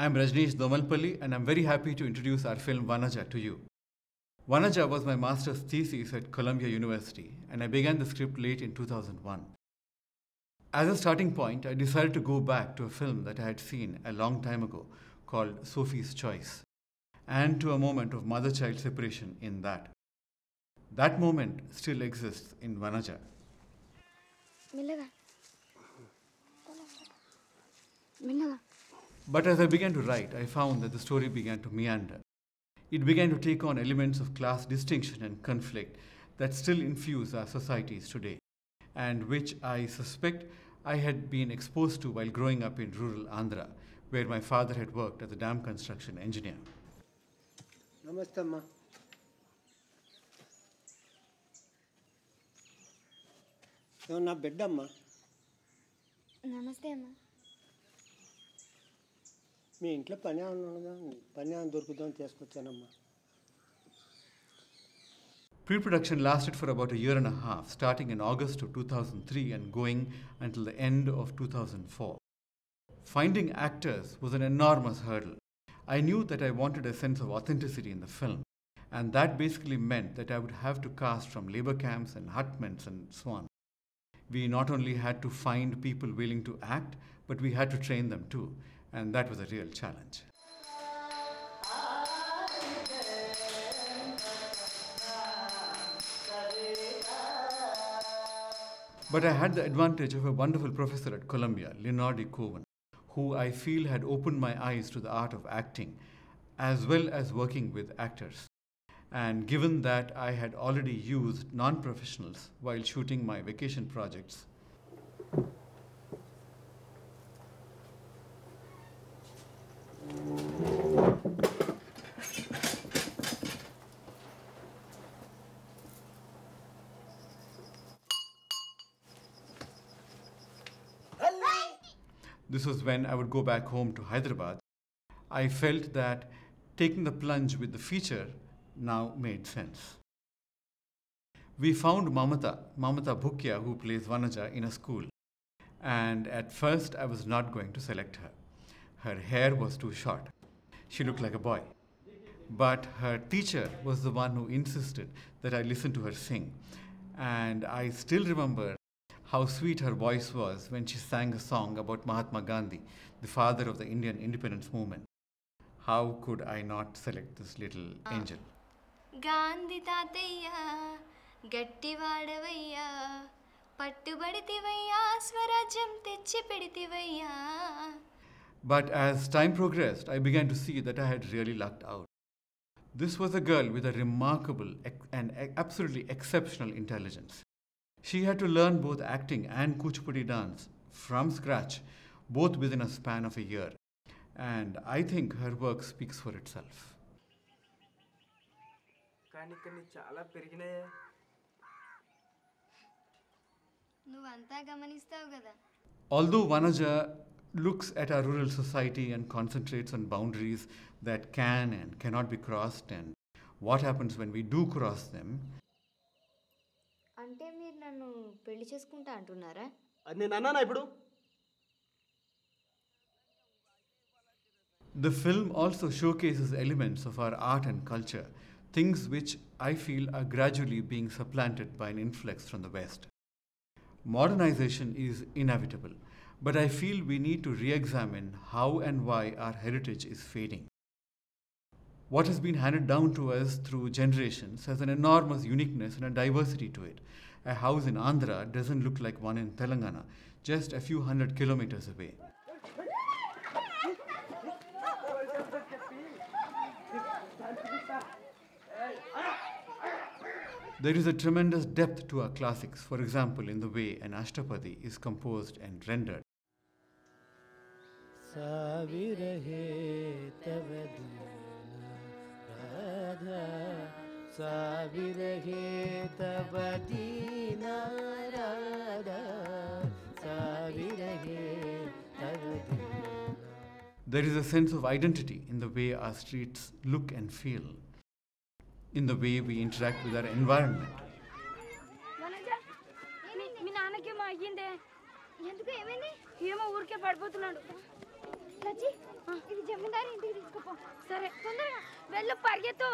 I am Rajnesh Domalpalli and I'm very happy to introduce our film Vanaja to you. Vanaja was my master's thesis at Columbia University and I began the script late in 2001. As a starting point, I decided to go back to a film that I had seen a long time ago called Sophie's Choice and to a moment of mother child separation in that. That moment still exists in Vanaja. But as I began to write, I found that the story began to meander. It began to take on elements of class distinction and conflict that still infuse our societies today, and which I suspect I had been exposed to while growing up in rural Andhra, where my father had worked as a dam construction engineer. నమస్తే అమ్మా ఇదిగో నా బిడ్డ అమ్మా నమస్తే అమ్మా మీ ఇంట్లో పని ఏమన్నా ఉన్నదా పని ఏమైనా దొరుకుతుందని తీసుకొచ్చానమ్మా Pre production lasted for about a year and a half, starting in August of 2003 and going until the end of 2004. Finding actors was an enormous hurdle. I knew that I wanted a sense of authenticity in the film, and that basically meant that I would have to cast from labor camps and hutments and so on. We not only had to find people willing to act, but we had to train them too, and that was a real challenge. But I had the advantage of a wonderful professor at Columbia, Leonardi Cohen, who I feel had opened my eyes to the art of acting, as well as working with actors. And given that I had already used non professionals while shooting my vacation projects, this was when I would go back home to Hyderabad. I felt that taking the plunge with the feature now made sense. We found Mamatha, Mamatha Bhukya, who plays Vanaja, in a school. And at first, I was not going to select her. Her hair was too short. She looked like a boy. But her teacher was the one who insisted that I listen to her sing. And I still remember how sweet her voice was when she sang a song about Mahatma Gandhi, the father of the Indian independence movement. How could I not select this little angel? Gandhi తాతయ్య గట్టివాడవయ్యా పట్టుబడితివయ్యా స్వరాజ్యం తెచ్చి పెడితివయ్యా But as time progressed, I began to see that I had really lucked out. This was a girl with a remarkable ex- and e- absolutely exceptional intelligence. She had to learn both acting and Kuchipudi dance from scratch, both within a span of a year. And I think her work speaks for itself. కానీ ఇక్కడ నీకు చాలా పెరిగినాయే నువ్వంతా గమనిస్తావు కదా Although Vanaja looks at our rural society and concentrates on boundaries that can and cannot be crossed and what happens when we do cross them, అంటే మీరు నన్ను పెళ్ళి చేసుకుంటా అంటున్నారా అది నేను అన్నానా ఇప్పుడు The film also showcases elements of our art and culture, things which I feel are gradually being supplanted by an influx from the West. Modernization is inevitable, but I feel we need to re examine how and why our heritage is fading. What has been handed down to us through generations has an enormous uniqueness and a diversity to it. A house in Andhra doesn't look like one in Telangana, just a few hundred kilometers away. There is a tremendous depth to our classics, for example, in the way an Ashtapadi is composed and rendered. ಸಾವಿರಹೇ ತವ ದೀನ ರಾಧಾ ಸಾವಿರಹೇ ತವ ದೀನ There is a sense of identity in the way our streets look and feel, in the way we interact with our environment. మీ నాన్నకేమో అయ్యిందే ఎందుకు ఏమైంది ఏమో ఊరికే పడిపోతున్నాడు సచి ఇది జమీందారి ఇంటికి తీసుకుపో సరే తొందరగా వెళ్ళు పరిగెత్తు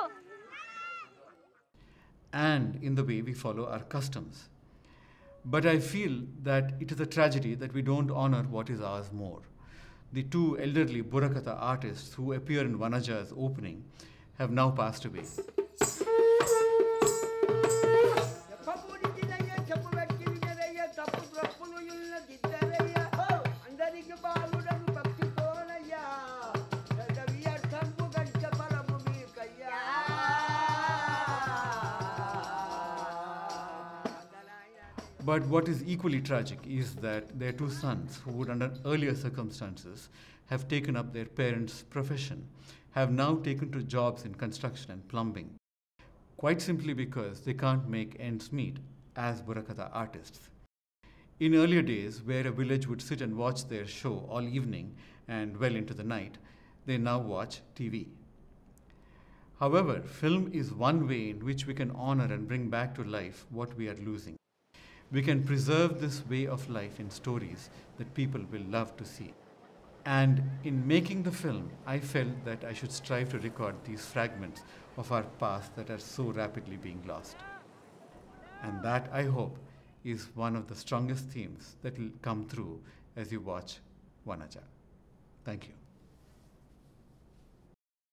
and in the way we follow our customs. But I feel that it is a tragedy that we don't honor what is ours more. The two elderly Burakatha artists who appear in Vanaja's opening have now passed away. But what is equally tragic is that their two sons, who would under earlier circumstances have taken up their parents' profession, have now taken to jobs in construction and plumbing, quite simply because they can't make ends meet as Burakatha artists. In earlier days, where a village would sit and watch their show all evening and well into the night, they now watch TV. However, film is one way in which we can honor and bring back to life what we are losing. We can preserve this way of life in stories that people will love to see. And in making the film, I felt that I should strive to record these fragments of our past that are so rapidly being lost. And that, I hope, is one of the strongest themes that will come through as you watch Vanaja. Thank you.